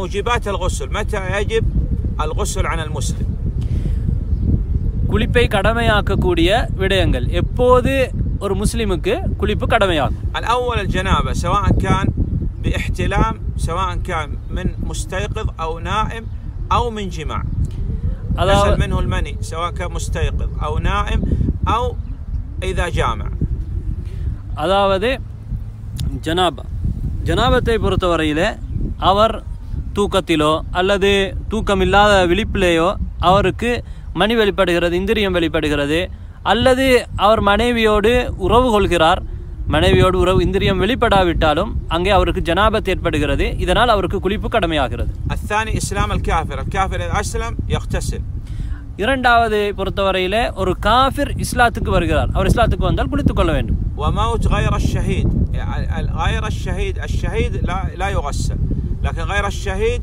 موجبات الغسل متى يجب الغسل عن المسلم குளிப்பை கடமையாக்கக்கூடிய விடயங்கள் எப்போது ஒரு முஸ்லிமுக்கு குளிப்பு கடமையாகும் الأول الجنابة سواء كان باحتلام سواء كان من مستيقظ أو نائم أو من جماع அதாவது يصل منه المني سواء كان مستيقظ أو نائم أو إذا جامع அதாவது ஜனாபா ஜனாபத்தை பொறுத்தவரையில் அவர் தூக்கத்திலோ அல்லது தூக்கமில்லாத விழிப்பிலேயோ அவருக்கு மணி வெளிப்படுகிறது இந்திரியம் வெளிப்படுகிறது அல்லது அவர் மனைவியோடு உறவு கொள்கிறார் மனைவியோடு உறவு இந்திரியம் வெளிப்படாவிட்டாலும் அங்கே அவருக்கு ஜனாபத் ஏற்படுகிறது இதனால் அவருக்கு குளிப்பு கடமையாகிறது الثاني إسلام الكافر الكافر إذا أسلم يغتسل இரண்டாவது பொறுத்தவரையிலே ஒரு காஃபிர் இஸ்லாத்துக்கு வருகிறார் அவர் இஸ்லாத்துக்கு வந்தால் குளித்துக் கொள்ள வேண்டும் وموت غير الشهيد غير الشهيد الشهيد لا, لا يغسل لكن غير الشهيد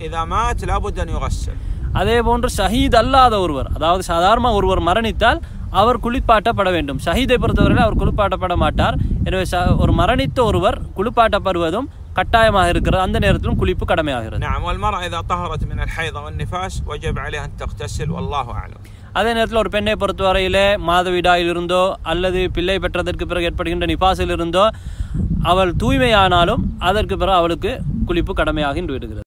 إذا مات لابد أن يغسل அதே போன்று ஷஹீத் அல்லாத ஒருவர் அதாவது சாதாரண ஒருவர் மரணித்தால் அவர் குளிப்பாட்டப்பட வேண்டும் ஷஹீதை பொறுத்தவரையில் அவர் குளிப்பாட்டப்பட மாட்டார் எனவே ச- ஒரு மரணித்த ஒருவர் குளிப்பாட்டப்படுவதும் கட்டாயமாக இருக்கிறது அந்த நேரத்திலும் குளிப்பு கடமையாகிறது نعم والمرأة إذا طهرت من الحيض والنفاس وجب عليها أن تغتسل والله أعلم அதே நேரத்தில் ஒரு பெண்ணை பொறுத்தவரையிலே மாதவிடாயில் இருந்தோ அல்லது பிள்ளை பெற்றதற்கு பிறகு ஏற்படுகின்ற நிபாசில் இருந்தோ அவள் தூய்மையானாலும் அதற்கு பிறகு அவளுக்கு குளிப்பு கடமையாகின்று விடுகிறது